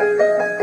Música